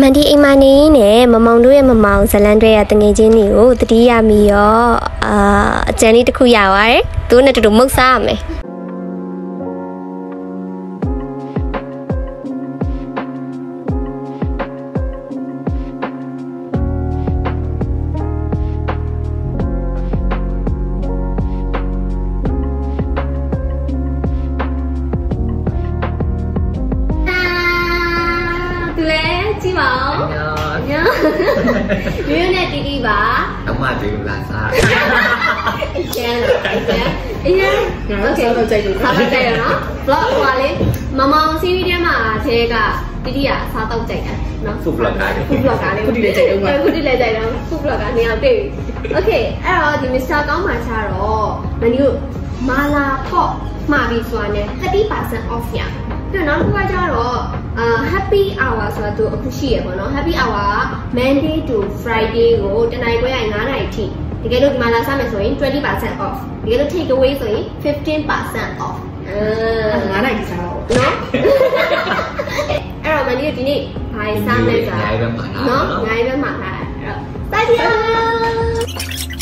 မန်ဒီအိမ်မနေရင်းနဲ့မမောင်တို့ရဲ့မမောင်ဇလန်တွေရဲ့တငယ်ချင်းတွေကိုတတိယမိရောအာအကြံလေးတစ်ခုရပါတယ်သူတို့နဲ့တူတူမုတ်စားရမယ် ကြည့်ပါဦး။ညော။မြို့နဲ့တီးတီးပါ။အမတေးလာစား။အကျန်လို့အကျန်။အကျန်။ဟုတ်ကဲ့တော့ကြိုက်လို့ထားလိုက်ရနော်။ blog ဟိုလေမမောင်စီးရီးထဲမှာခြေကတီးတီးကအစားတော့ကြိုက်တယ်နော်။ food blogger လေး food blogger လေး food လေးကြိုက်တော့။ food လေးကြိုက်တော့ food blogger နေအောင်တွေ့ပြီ။ Okay အဲ့တော့ဒီ Mr. ကောင်းမှချတော့မင်းတို့မာလာဖော့မှာပြီးဆိုတာ ਨੇ 30% off ရမယ် ပြီးတော့နောက်တစ်ခုကကျတော့အာ happy hour ဆိုတာသူအခုရှိရပေါ့နော် happy hour က Monday to Friday ကိုတနင်္ဂနွေ9:00နာရီအထိတကယ်လို့ဒီမှာလာစားမယ်ဆိုရင်20% off တကယ်လို့ take away ဆိုရင်15% off အာငါးနိုင်ဒီစားတော့နော်အဲ့တော့မနေ့ကဒီနေ့ဘာစားလဲဆိုတာငါးပဲမှာထားနော်နော်ငါးပဲမှာထားအဲ့တော့စိုက်ကြရ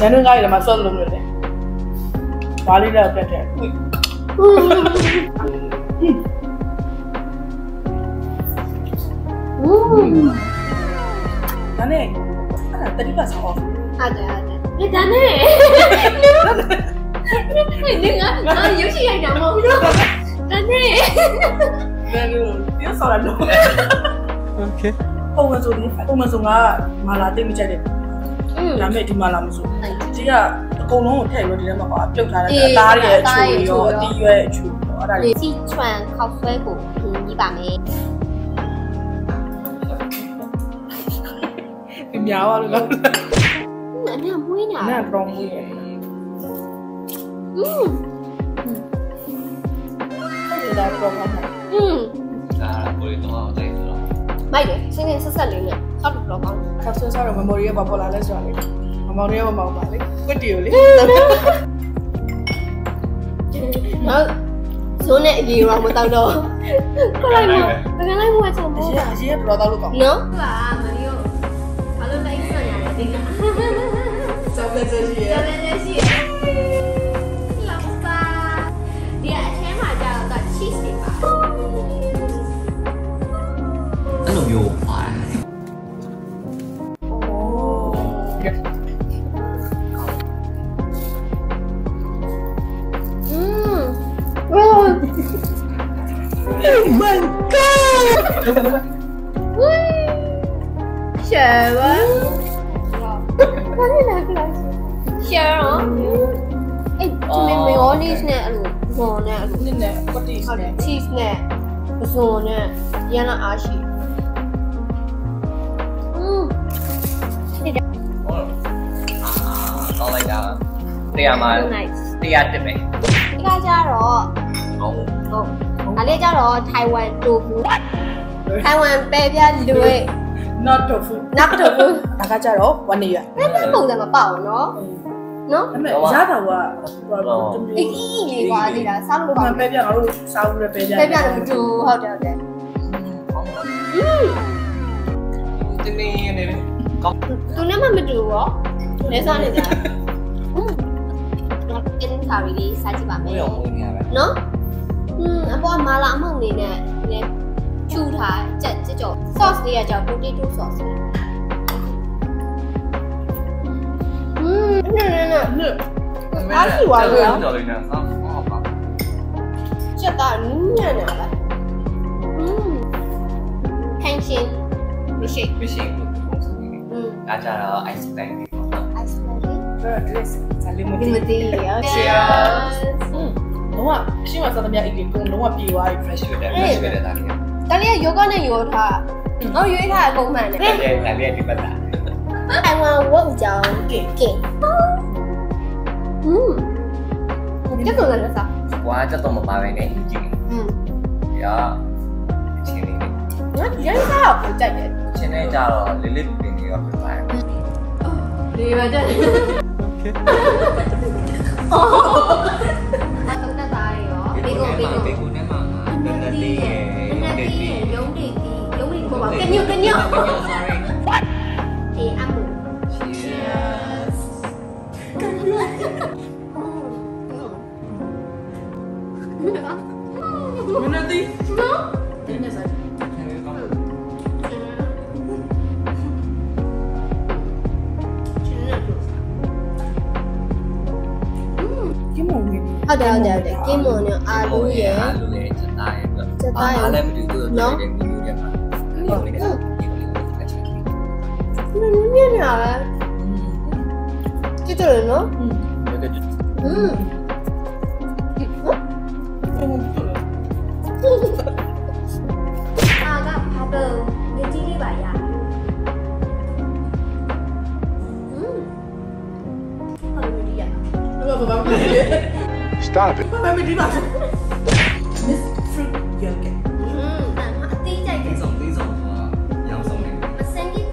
ညနေကလည်းမဆော့လို့လို့လေဘာလေးတော့တက်တယ်ဟို อืม ဒါနဲ့အဲ့ဒါတတိပတ်ဆောင်း ဟုတ်တယ်ဟုတ်တယ်ဒီဒါနဲ့ဒီငါငါရုပ်ရှင်ရိုက်တာမဟုတ်ဘူးနော်ဒါနဲ့ ဘယ်လိုပြောဆော်ရတော့ Okay. ပုံမှန်ဆိုဒီပုံမှန်ဆိုငါမာလာတိတ်မကြိုက်တယ် อืม ဒါပေမဲ့ဒီမာလာမဆိုဒီကအကုန်လုံးကိုထည့်ပြီးဒီထဲမှာပါပြုတ်ထားတဲ့အသားရဲ့အချူရောအတီးရဲ့အချူရောအဲ့ဒါလေး စီချွန်ခောက်ဆွဲကိုပြင်ပြီးပါမယ် ပြများပါလို့လား အနံ့မွေးနေတာ နားတော့မွေးတယ် อืม အဲ့ဒါတော့မှမ อืม ဒါကိုလေးတော့အောင်တိုက်တော့ မိုက်တယ်စင်းစင်းဆက်ဆက်လေးနဲ့ဆောက်ပြီးတော့ကောင်းတယ်ခါဆွဲစားတော့ memory ကဘာပေါ်လာလဲဆိုတာလေမမောင်တွေကမမောင်ပါလေကွတ်တီကိုလေနော်ဇိုးနဲ့အကြီးရောမတောက်တော့ခလိုက်မပကလိုက်မွေးချင်အမို့ရင်အရင်ကတော့တော့လို့ကောင်းနော်ပါမလီယိုဘာလို့လိုက်ဆန်ရလဲဒီကစောက်လက်စရှိရတော်လည်းရှိရ အဲ့လိုမျိုးပါอืมရှယ်ပါဘာလဲလဲကလားရှယ်ရောအဲ့ဒီမေမေယောနီစ်နဲ့အဲ့လိုဇွန်နဲ့အဲ့လိုနည်းနည်းကွတ်တီဟုတ်တနဲ့ယ် cheese နဲ့ဇွန်နဲ့ရ ဟုတ်အာတော့လိုက်တာတရားမှာ nice တရားတက်ပဲဒီကကြတော့ဟုတ်ဟုတ်ဒါလေးကြတော့ထိုင်ဝမ်တိုဖူထိုင်ဝမ်ပဲပြလွယ် not tofu နောက်တော့ဘူးဒါကကြတော့1 year အဲ့ဒါပုံစံမပေါ့နော်နော်ဒါပေမဲ့ရတာကဟိုအေးအေးလေးပါသေးတာစားလို့ဘာပါပဲပြငါတို့စားဦးလည်းပဲပြပဲပြတယ်မတူဟုတ်တယ်ဟုတ်တယ်တင်းနေနေ ကောင်း သူနဲ့မှမတူရောလဲစားနေကြอืมတော့အင်းခါရီလေးစားကြည့်ပါမယ် ဘယ်အောင်ဝင်နေရပဲ နော်อืมအပေါ်မာလာအမောက်နေနဲ့နည်းချူထားကြက်ကြက်ကြော sauce လေးကကြော potato sauce လေးอืมနည်းနည်းနည်း နှစ် အားရှိသွားလို့ရော တော်လေးနဲ့ဆောင်းဟုတ်ပါ ကြက်ကနူးညံ့နေတာလားอืม tension မရှိ မရှိဘူး อืม ဒါကြတော့ ice cream ပေါ့နော် ice cream တော့ dress ဇာလေးမ ဒီ သိ မသိရော Cheers လုံးဝအရှိမစားသမျှအိတ်ကိုလုံးဝပြေသွားပြီ fresh ဖြစ်တယ် fresh ဖြစ်တယ်ဒါလေး တလေးယောဂနဲ့ယောထားအော်ရွေးထားအကုန်မှန်တယ် ဒါလေးဒါလေးဒီပတ်တာ အိုင်ဝမ်ဝတ်ကြောင်း ကဲ ကဲอืมကျတော့လည်းစား ကွာကြတော့မပါပဲနဲ့ကြည့် อืม ရအချင်းလေး ငါရမ်းစားကိုကြိုက်တယ် ချင်းနေကြတော့လေးလေး ပင်နေရောပြပါရဒီမှာတက် Okay. အော်တော့တက်သားရော ဟုတ်တယ်ဟုတ်တယ်ဟုတ်တယ်ကင်းမွန်နဲ့အာလူရယ် အာလူရဲ့ချက်သားရဲ့ ချက်သားရဲ့ အားလည်းမတူဘူးနော်ဒီလိုတဲ့မှာဒီလိုနဲ့ဒီလိုနဲ့ချက်ချင်း နင်းနင်းနာပဲကြည့်ကြလို့နော် อืม อืม Stop it. ဘာမဒီပါ Miss Fruit Yogurt อืมအသေးကြိုက်တယ်ဆုံးပြီးဆုံးကရောင်းဆုံးနေမစန်းကြီး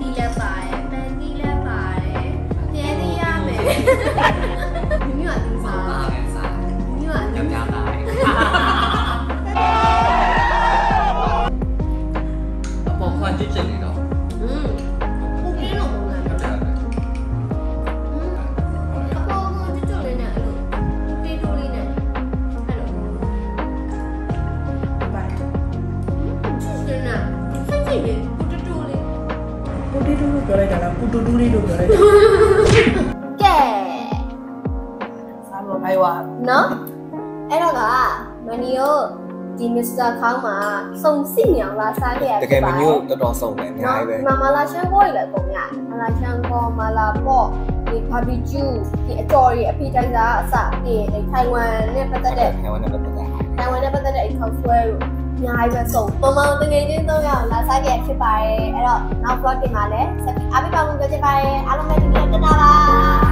တာလားပူတူတူလေးလို့ပြောလိုက်တာကဲစားလို့ဘိုင်ဝါနော်အဲ့တော့ကမနီယိုဒီမစ္စတာခေါင်းမှာစုံစစ်မြောင်လာစားခဲ့ရတကယ်မမျိုးတော်တော်ဆုံးတယ်အများကြီးပဲမမလာရှန်ကိုရလည်းကုန်ရတယ်မလာရှန်ကိုမလာပေါ့ဒီဘာဘီကျူဒီအတော်ရီအပီတိုင်းစာအစဒီထိုင်ဝမ်နဲ့ပတ်သက်တဲ့ဟဲ့ဝမ်းနဲ့ပတ်သက်တာတိုင်ဝမ်နဲ့ပတ်သက်တဲ့အခါဆွဲလို့ အများကြီးပဲစုံပုံမှန်တကယ်ချင်းတော့ရလာစားခဲ့ဖြစ်ပါတယ်အဲ့တော့နောက် vlog တင်ပါလဲဆက်ပြီးအားပေးပါမှုကြည့်ပါရအားလုံးပဲဒီနေ့တက်တာပါ